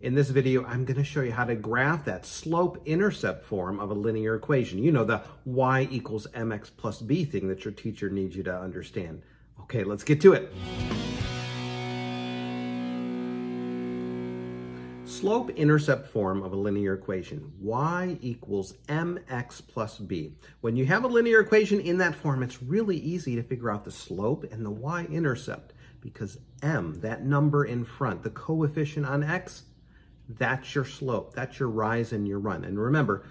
In this video, I'm going to show you how to graph that slope-intercept form of a linear equation. You know, the y equals mx plus b thing that your teacher needs you to understand. Okay, let's get to it. Slope-intercept form of a linear equation, y equals mx plus b. When you have a linear equation in that form, it's really easy to figure out the slope and the y-intercept because m, that number in front, the coefficient on x, that's your slope. That's your rise and your run. And remember,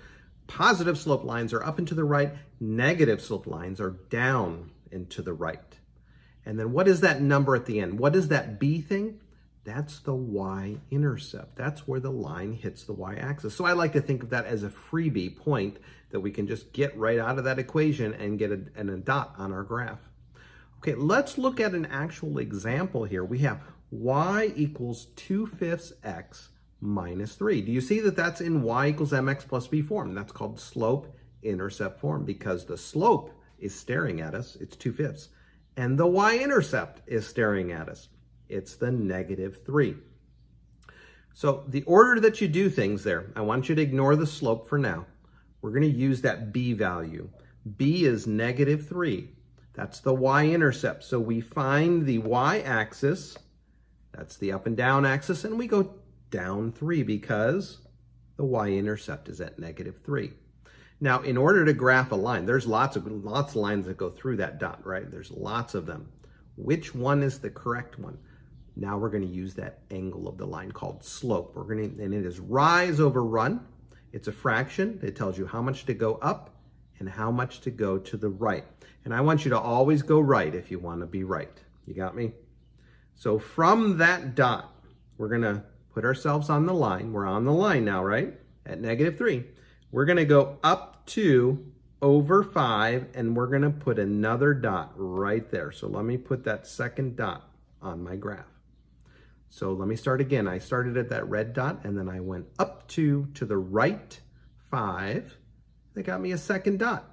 positive slope lines are up and to the right, negative slope lines are down and to the right. And then what is that number at the end? What is that B thing? That's the y-intercept. That's where the line hits the y-axis. So I like to think of that as a freebie point that we can just get right out of that equation and get a, and a dot on our graph. Okay, let's look at an actual example here. We have y equals 2 fifths x minus 3. Do you see that that's in y equals mx plus b form? That's called slope-intercept form because the slope is staring at us, it's 2 fifths, and the y-intercept is staring at us. It's the negative 3. So the order that you do things there, I want you to ignore the slope for now. We're going to use that b value. b is negative 3. That's the y-intercept. So we find the y-axis, that's the up and down axis, and we go down 3 because the y-intercept is at negative 3. Now, in order to graph a line, there's lots of lots of lines that go through that dot, right? There's lots of them. Which one is the correct one? Now we're going to use that angle of the line called slope. We're going to, and it is rise over run. It's a fraction. It tells you how much to go up and how much to go to the right. And I want you to always go right if you want to be right. You got me? So from that dot, we're going to put ourselves on the line. We're on the line now, right? At negative 3. We're going to go up to over 5, and we're going to put another dot right there. So let me put that second dot on my graph. So let me start again. I started at that red dot, and then I went up to, to the right, 5. That got me a second dot.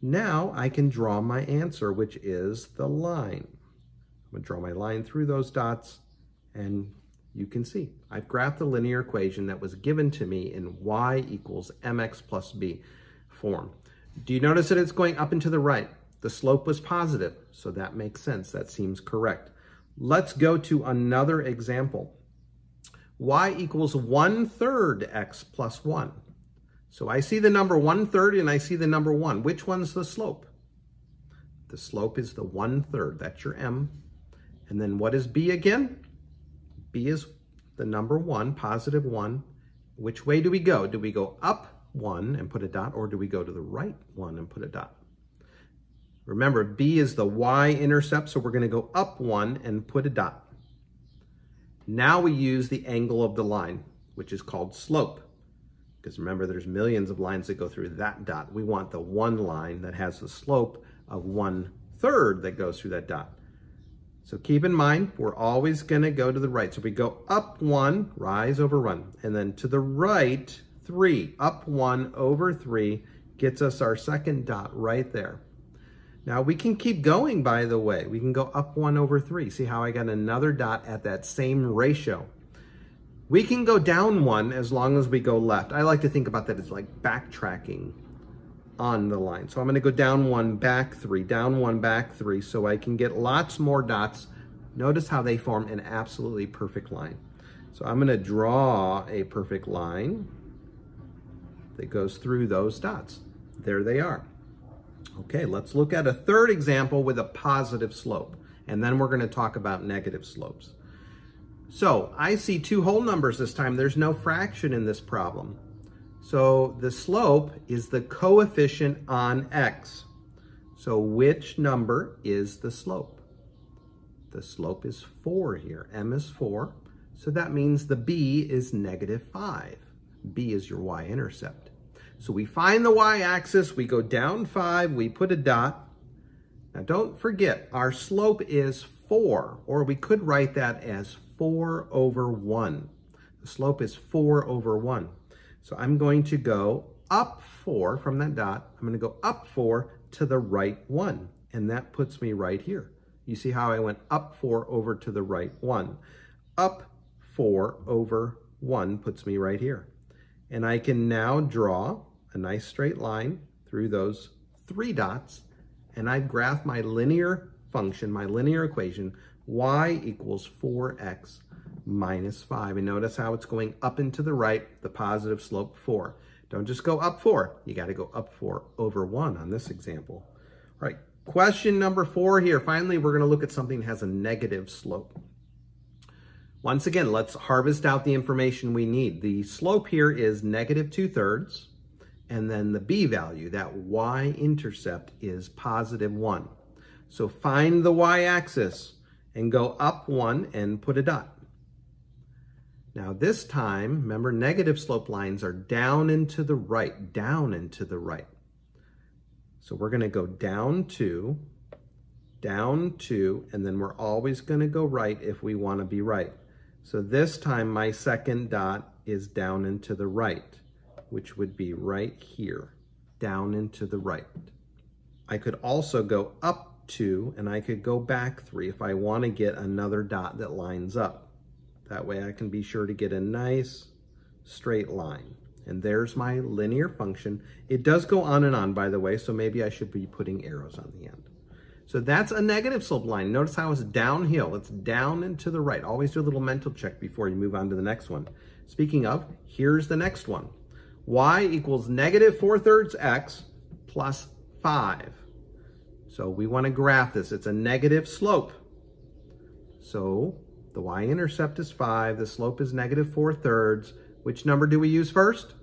Now I can draw my answer, which is the line. I'm going to draw my line through those dots, and you can see I've graphed the linear equation that was given to me in y equals mx plus b form. Do you notice that it's going up and to the right? The slope was positive, so that makes sense. That seems correct. Let's go to another example. y equals 1 third x plus 1. So I see the number 1 third and I see the number 1. Which one's the slope? The slope is the 1 third. That's your m. And then what is b again? B is the number one, positive one. Which way do we go? Do we go up one and put a dot, or do we go to the right one and put a dot? Remember, B is the y-intercept, so we're going to go up one and put a dot. Now we use the angle of the line, which is called slope. Because remember, there's millions of lines that go through that dot. We want the one line that has the slope of one third that goes through that dot. So keep in mind, we're always going to go to the right. So we go up one, rise over run, and then to the right, three. Up one over three gets us our second dot right there. Now we can keep going, by the way. We can go up one over three. See how I got another dot at that same ratio. We can go down one as long as we go left. I like to think about that as like backtracking on the line. So I'm gonna go down one, back three, down one, back three, so I can get lots more dots. Notice how they form an absolutely perfect line. So I'm gonna draw a perfect line that goes through those dots. There they are. Okay, let's look at a third example with a positive slope, and then we're gonna talk about negative slopes. So I see two whole numbers this time. There's no fraction in this problem. So the slope is the coefficient on x. So which number is the slope? The slope is 4 here. m is 4. So that means the b is negative 5. b is your y-intercept. So we find the y-axis, we go down 5, we put a dot. Now don't forget, our slope is 4, or we could write that as 4 over 1. The slope is 4 over 1. So I'm going to go up four from that dot. I'm going to go up four to the right one. And that puts me right here. You see how I went up four over to the right one. Up four over 1 puts me right here. And I can now draw a nice straight line through those three dots, and I've graphed my linear function, my linear equation, y equals 4x minus 5. And notice how it's going up and to the right, the positive slope 4. Don't just go up 4. You got to go up 4 over 1 on this example. All right, question number 4 here. Finally, we're going to look at something that has a negative slope. Once again, let's harvest out the information we need. The slope here is negative 2 thirds, and then the b value, that y-intercept, is positive 1. So find the y-axis and go up 1 and put a dot. Now this time, remember negative slope lines are down and to the right, down and to the right. So we're gonna go down two, down two, and then we're always gonna go right if we wanna be right. So this time my second dot is down and to the right, which would be right here, down and to the right. I could also go up two and I could go back three if I wanna get another dot that lines up. That way I can be sure to get a nice straight line. And there's my linear function. It does go on and on, by the way, so maybe I should be putting arrows on the end. So that's a negative slope line. Notice how it's downhill. It's down and to the right. Always do a little mental check before you move on to the next one. Speaking of, here's the next one. y equals negative 4 thirds x plus 5. So we want to graph this. It's a negative slope. So the y-intercept is 5. The slope is negative 4 thirds. Which number do we use first?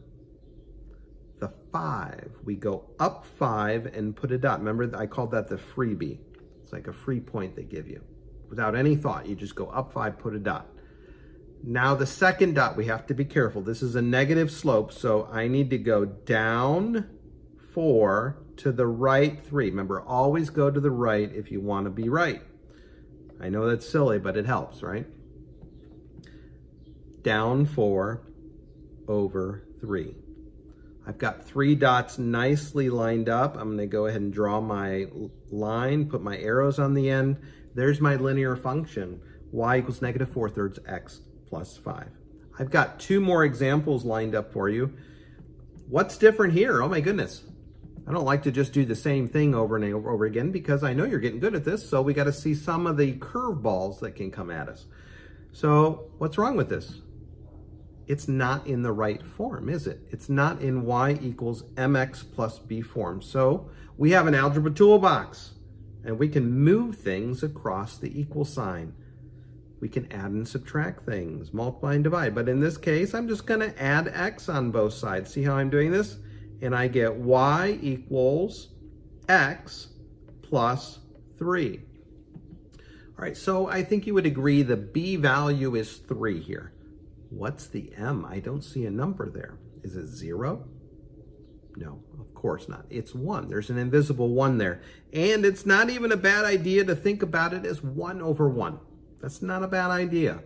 The 5. We go up 5 and put a dot. Remember, I called that the freebie. It's like a free point they give you. Without any thought, you just go up 5, put a dot. Now the second dot, we have to be careful. This is a negative slope, so I need to go down 4 to the right 3. Remember, always go to the right if you want to be right. I know that's silly, but it helps, right? Down four over three. I've got three dots nicely lined up. I'm gonna go ahead and draw my line, put my arrows on the end. There's my linear function, y equals negative four thirds x plus five. I've got two more examples lined up for you. What's different here? Oh my goodness. I don't like to just do the same thing over and over, again because I know you're getting good at this, so we got to see some of the curveballs that can come at us. So what's wrong with this? It's not in the right form, is it? It's not in y equals mx plus b form. So we have an algebra toolbox, and we can move things across the equal sign. We can add and subtract things, multiply and divide. But in this case, I'm just going to add x on both sides. See how I'm doing this? And I get y equals x plus 3. All right, so I think you would agree the b value is 3 here. What's the m? I don't see a number there. Is it 0? No, of course not. It's 1. There's an invisible 1 there. And it's not even a bad idea to think about it as 1 over 1. That's not a bad idea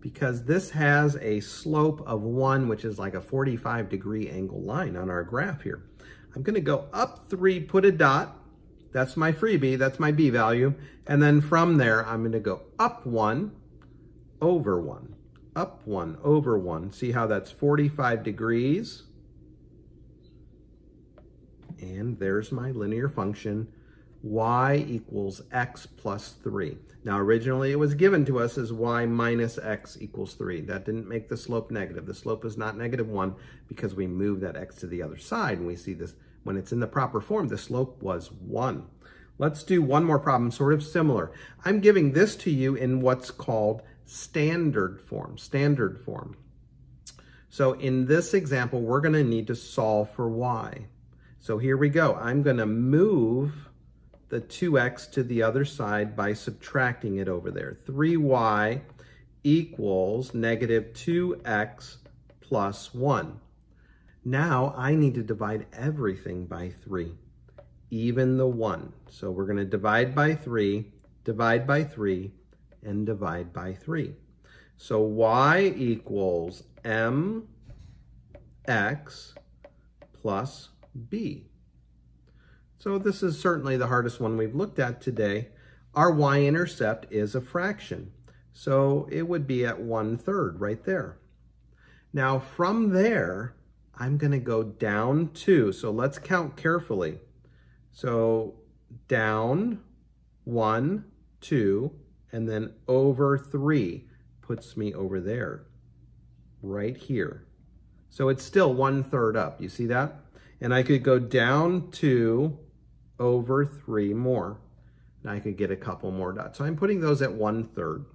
because this has a slope of 1, which is like a 45 degree angle line on our graph here. I'm going to go up 3, put a dot. That's my freebie. That's my b value. And then from there, I'm going to go up 1 over 1. Up 1 over 1. See how that's 45 degrees? And there's my linear function y equals x plus 3. Now originally it was given to us as y minus x equals 3. That didn't make the slope negative. The slope is not negative 1 because we moved that x to the other side and we see this when it's in the proper form the slope was 1. Let's do one more problem sort of similar. I'm giving this to you in what's called standard form, standard form. So in this example, we're going to need to solve for y. So here we go. I'm going to move the 2x to the other side by subtracting it over there. 3y equals negative 2x plus 1. Now I need to divide everything by 3, even the 1. So we're going to divide by 3, divide by 3, and divide by 3. So y equals mx plus b. So this is certainly the hardest one we've looked at today. Our y-intercept is a fraction. So it would be at one third right there. Now from there, I'm gonna go down two. So let's count carefully. So down, one, two, and then over three puts me over there, right here. So it's still one third up, you see that? And I could go down two, over three more. And I could get a couple more dots. So I'm putting those at one third.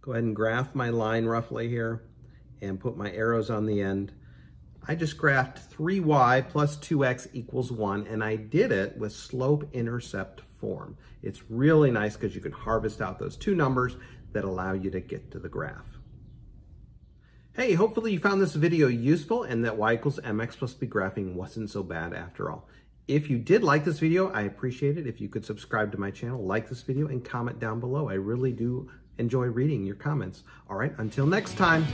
Go ahead and graph my line roughly here and put my arrows on the end. I just graphed 3y plus 2x equals 1, and I did it with slope-intercept form. It's really nice because you can harvest out those two numbers that allow you to get to the graph. Hey, hopefully you found this video useful and that y equals mx plus b graphing wasn't so bad after all. If you did like this video, I appreciate it if you could subscribe to my channel, like this video, and comment down below. I really do enjoy reading your comments. All right, until next time.